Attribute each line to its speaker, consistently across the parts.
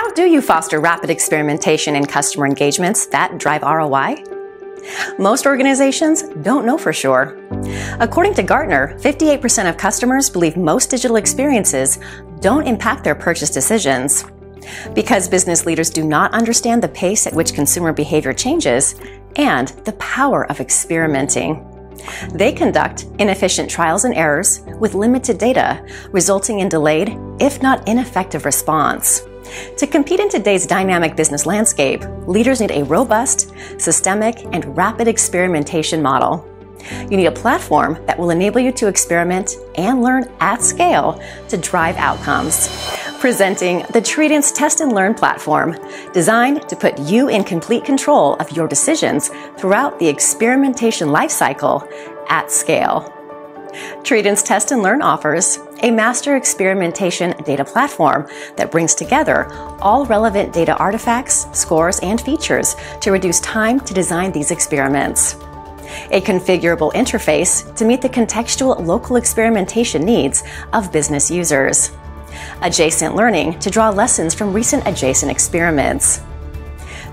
Speaker 1: How do you foster rapid experimentation and customer engagements that drive ROI? Most organizations don't know for sure. According to Gartner, 58% of customers believe most digital experiences don't impact their purchase decisions. Because business leaders do not understand the pace at which consumer behavior changes and the power of experimenting. They conduct inefficient trials and errors with limited data, resulting in delayed, if not ineffective response. To compete in today's dynamic business landscape, leaders need a robust, systemic, and rapid experimentation model. You need a platform that will enable you to experiment and learn at scale to drive outcomes. Presenting the Tredence Test and Learn platform, designed to put you in complete control of your decisions throughout the experimentation lifecycle at scale. Tredence Test and Learn offers a master experimentation data platform that brings together all relevant data artifacts, scores, and features to reduce time to design these experiments. A configurable interface to meet the contextual local experimentation needs of business users. Adjacent learning to draw lessons from recent adjacent experiments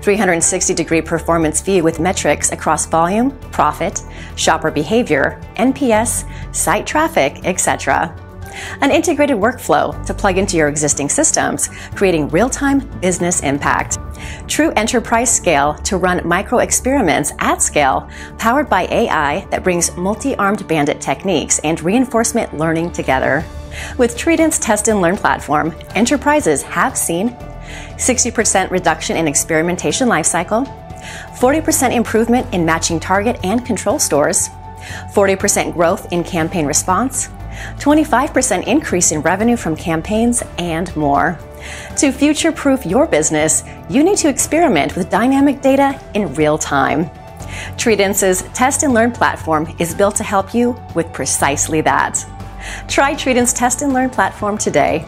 Speaker 1: 360 degree performance view with metrics across volume, profit, shopper behavior, NPS, site traffic, etc. An integrated workflow to plug into your existing systems, creating real time business impact. True enterprise scale to run micro experiments at scale, powered by AI that brings multi armed bandit techniques and reinforcement learning together. With Tredence Test and Learn platform, enterprises have seen 60% reduction in experimentation lifecycle, 40% improvement in matching target and control stores, 40% growth in campaign response, 25% increase in revenue from campaigns, and more. To future proof your business, you need to experiment with dynamic data in real time. Tredence's Test and Learn platform is built to help you with precisely that. Try Tredence Test and Learn platform today